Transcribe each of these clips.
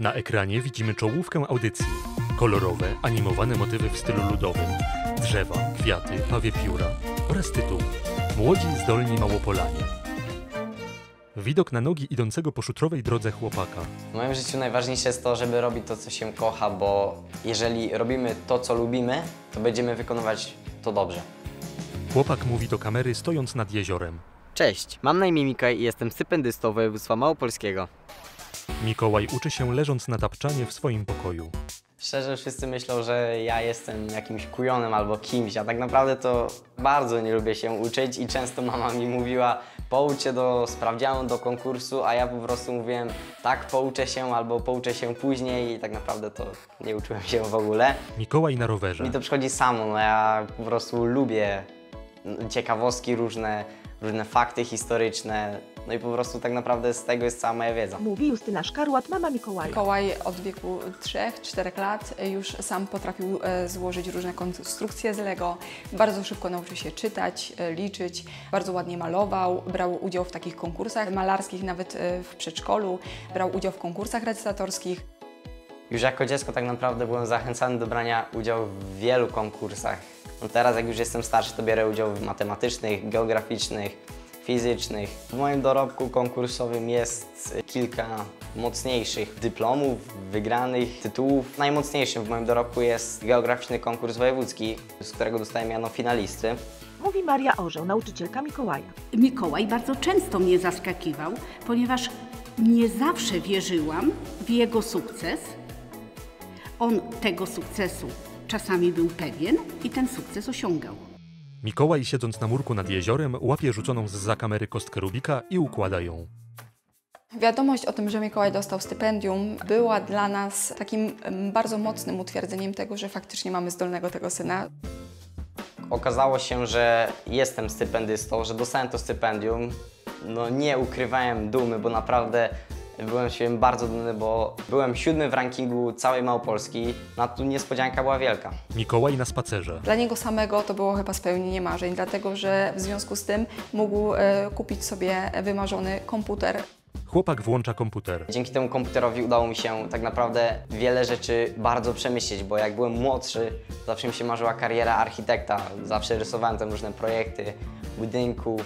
Na ekranie widzimy czołówkę audycji. Kolorowe, animowane motywy w stylu ludowym, drzewa, kwiaty, pawie pióra oraz tytuł Młodzi zdolni Małopolanie. Widok na nogi idącego po szutrowej drodze chłopaka. W moim życiu najważniejsze jest to, żeby robić to, co się kocha, bo jeżeli robimy to, co lubimy, to będziemy wykonywać to dobrze. Chłopak mówi do kamery stojąc nad jeziorem. Cześć, mam na imię i jestem stypendystą województwa małopolskiego. Mikołaj uczy się leżąc na tapczanie w swoim pokoju. Szczerze wszyscy myślą, że ja jestem jakimś kujonem albo kimś, a tak naprawdę to bardzo nie lubię się uczyć i często mama mi mówiła poucz się do sprawdzianu, do konkursu, a ja po prostu mówiłem tak, pouczę się albo pouczę się później i tak naprawdę to nie uczyłem się w ogóle. Mikołaj na rowerze. Mi to przychodzi samo, no ja po prostu lubię ciekawostki różne, różne fakty historyczne, no i po prostu tak naprawdę z tego jest cała moja wiedza. Mówi Justyna Szkarłat, mama Mikołaja. Mikołaj od wieku 3-4 lat już sam potrafił e, złożyć różne konstrukcje z Lego. Bardzo szybko nauczył się czytać, e, liczyć, bardzo ładnie malował, brał udział w takich konkursach malarskich, nawet e, w przedszkolu, brał udział w konkursach recytatorskich. Już jako dziecko tak naprawdę byłem zachęcany do brania udziału w wielu konkursach. No teraz jak już jestem starszy, to biorę udział w matematycznych, geograficznych, fizycznych. W moim dorobku konkursowym jest kilka mocniejszych dyplomów, wygranych tytułów. Najmocniejszym w moim dorobku jest geograficzny konkurs wojewódzki, z którego dostałem miano finalisty. Mówi Maria Orzeł, nauczycielka Mikołaja. Mikołaj bardzo często mnie zaskakiwał, ponieważ nie zawsze wierzyłam w jego sukces. On tego sukcesu czasami był pewien i ten sukces osiągał. Mikołaj siedząc na murku nad jeziorem łapie rzuconą z za kamery kostkę Rubika i układa ją. Wiadomość o tym, że Mikołaj dostał stypendium, była dla nas takim bardzo mocnym utwierdzeniem tego, że faktycznie mamy zdolnego tego syna. Okazało się, że jestem stypendystą, że dostałem to stypendium. No nie ukrywałem dumy, bo naprawdę byłem się bardzo dumny, bo byłem siódmy w rankingu całej Małopolski. Na tu niespodzianka była wielka. Mikołaj na spacerze. Dla niego samego to było chyba spełnienie marzeń, dlatego że w związku z tym mógł e, kupić sobie wymarzony komputer. Chłopak włącza komputer. Dzięki temu komputerowi udało mi się tak naprawdę wiele rzeczy bardzo przemyśleć, bo jak byłem młodszy, zawsze mi się marzyła kariera architekta. Zawsze rysowałem tam różne projekty, budynków,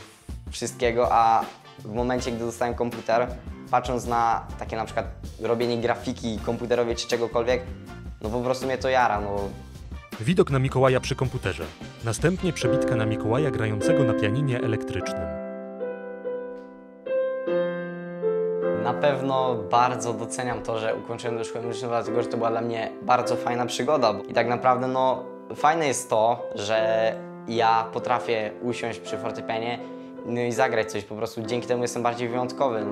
wszystkiego, a w momencie, gdy dostałem komputer, patrząc na takie na przykład robienie grafiki komputerowej czy czegokolwiek, no po prostu mnie to jara, no Widok na Mikołaja przy komputerze. Następnie przebitka na Mikołaja grającego na pianinie elektrycznym. Na pewno bardzo doceniam to, że ukończyłem do szkoły muzycznej, dlatego że to była dla mnie bardzo fajna przygoda. I tak naprawdę no, fajne jest to, że ja potrafię usiąść przy fortepianie no i zagrać coś. Po prostu dzięki temu jestem bardziej wyjątkowy.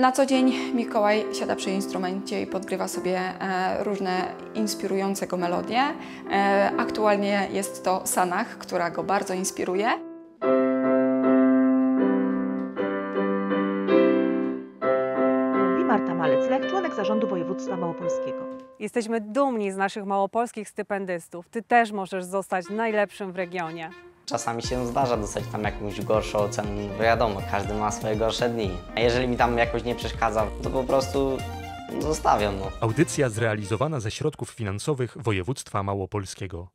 Na co dzień Mikołaj siada przy instrumencie i podgrywa sobie e, różne inspirujące go melodie. E, aktualnie jest to Sanach, która go bardzo inspiruje. Marta Malec-Lech, członek zarządu województwa małopolskiego. Jesteśmy dumni z naszych małopolskich stypendystów. Ty też możesz zostać najlepszym w regionie. Czasami się zdarza dostać tam jakąś gorszą ocenę, no wiadomo, każdy ma swoje gorsze dni. A jeżeli mi tam jakoś nie przeszkadza, to po prostu zostawiam. No. Audycja zrealizowana ze środków finansowych województwa małopolskiego.